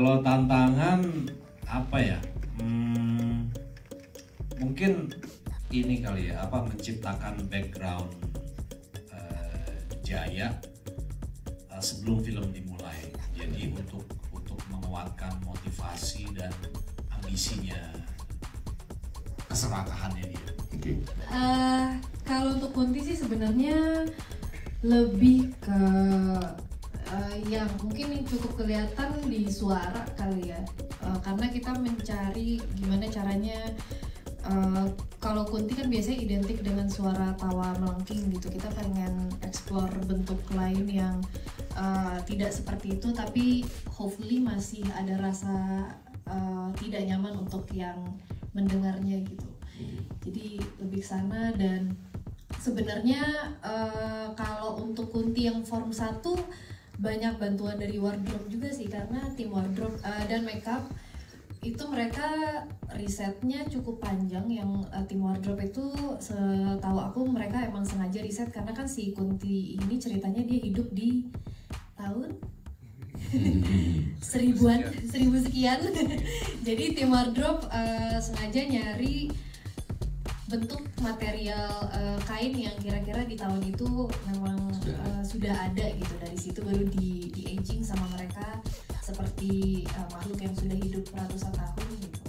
Kalau tantangan apa ya? Hmm, mungkin ini kali ya apa menciptakan background eh, Jaya eh, sebelum film dimulai. Jadi untuk untuk menguatkan motivasi dan ambisinya keserakahannya dia. Oke. Eh, kalau untuk Kunti sih sebenarnya lebih ke cukup kelihatan di suara kali ya. Eh, karena kita mencari gimana caranya eh, kalau Kunti kan biasanya identik dengan suara tawa melengking gitu. Kita pengen explore bentuk lain yang eh, tidak seperti itu tapi hopefully masih ada rasa eh, tidak nyaman untuk yang mendengarnya gitu. Jadi lebih sana dan sebenarnya eh, kalau untuk kunti yang form 1 banyak bantuan dari wardrobe juga sih karena tim wardrobe eh, dan makeup itu mereka risetnya cukup panjang. Yang eh, tim wardrobe itu setahu aku mereka emang sengaja riset karena kan si Kunti ini ceritanya dia hidup di tahun seribuan seribu sekian. jadi tim wardrobe eh, sengaja nyari bentuk material eh, kain yang kira-kira di tahun itu memang sudah ada gitu. Dari situ baru di di aging sama mereka seperti eh, makhluk yang sudah hidup ratusan tahun gitu.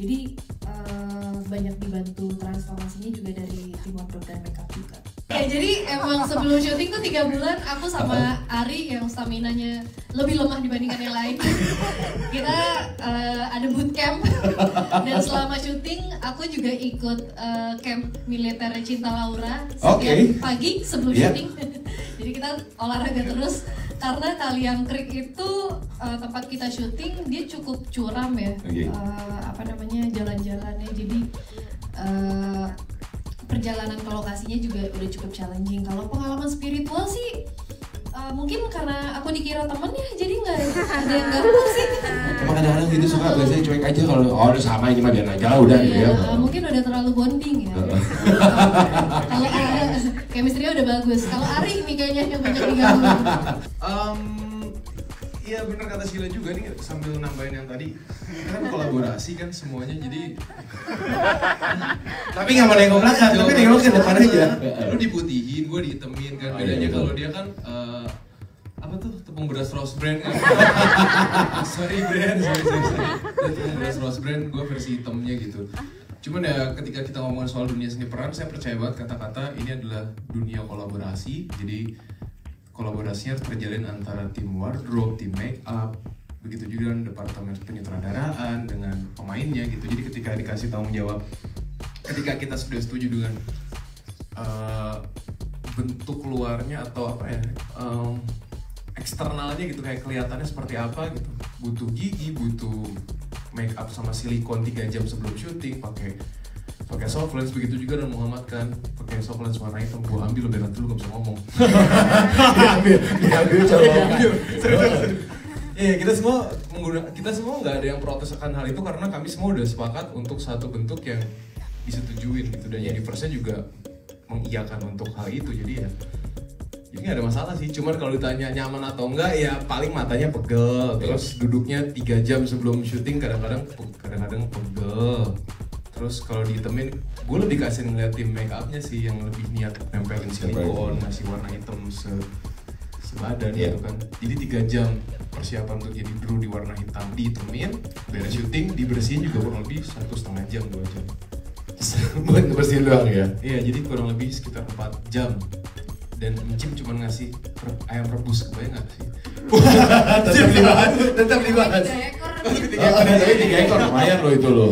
Jadi eh, banyak dibantu transformasinya juga dari tim wardrobe dan makeup juga. Ya jadi emang sebelum syuting tuh tiga bulan aku sama Ari yang stamina nya lebih lemah dibandingkan yang lain. Kita eh, ada boot camp. Dan selama syuting aku juga ikut eh, camp militer Cinta Laura setiap Oke. pagi sebelum Iya. syuting jadi kita olahraga terus karena Kaliang Creek itu eh, tempat kita syuting dia cukup curam ya. Oke. Eh, apa namanya jalan-jalannya. Jadi eh, perjalanan ke lokasinya juga udah cukup challenging. Kalau pengalaman spiritual sih eh, mungkin karena aku dikira temen ya jadi nggak ada yang ganggu sih. Emang kadang-kadang gitu suka biasanya cuek aja kalau oh udah sama ini mah biar aja lah udah gitu Iya, ya. eh, mungkin udah terlalu bonding ya. Kalau Ari chemistry udah bagus. Kalau Ari nih kayaknya yang banyak diganggu Em, Iya bener kata Sheila juga nih sambil nambahin yang tadi. Kan kolaborasi kan semuanya jadi Tapi nggak mau nengok belakang, tapi nengok ke depan aja. lu diputihin gue dihitemin kan. Oh, bedanya iya, kalau dia kan eh, apa tuh tepung beras rose brand kan? Sorry brand. Sorry sorry, sorry. tepung beras rose brand gue versi hitamnya gitu cuman ya ketika kita ngomongin soal dunia seni peran saya percaya banget kata-kata ini adalah dunia kolaborasi. Jadi kolaborasinya terjalin antara tim wardrobe tim make up begitu juga dengan departemen penyutradaraan dengan pemainnya gitu. Jadi ketika dikasih tanggung jawab ketika kita sudah setuju dengan eh, bentuk luarnya atau apa ya em, eksternalnya gitu kayak kelihatannya seperti apa gitu. Butuh gigi butuh make up sama silikon 3 jam sebelum syuting pakai pakai soft lens begitu juga dan Muhammad kan pakai soft lens warna hitam. Gua ambil biar nanti lu gak bisa ngomong. Diambil, diambil coba. Iya kita semua menggunakan kita semua nggak ada yang protes akan hal itu karena kami semua udah sepakat untuk satu bentuk yang disetujuin gitu. Dan universe juga mengiyakan untuk hal itu. Jadi ya jadi nggak ada masalah sih cuman kalau ditanya nyaman atau enggak ya paling matanya pegel. Terus duduknya tiga jam sebelum syuting kadang-kadang kadang-kadang pegel. Terus kalau ditemin gue lebih kasih ngeliat tim make upnya sih yang lebih niat nempelin silikon ngasih warna hitam se sebadan Iya. gitu kan. Jadi tiga jam persiapan untuk jadi Drew di warna hitam. Ditemin beres syuting dibersihin juga kurang lebih satu setengah jam dua jam. Buat ngebersihin doang ya. iya jadi kurang lebih sekitar 4 jam dan Encim cuma ngasih ayam rebus kebayang gak sih? tetap dibahas, tetap dibahas. Tiga ekor Oh, tapi tiga ekor lumayan loh itu loh.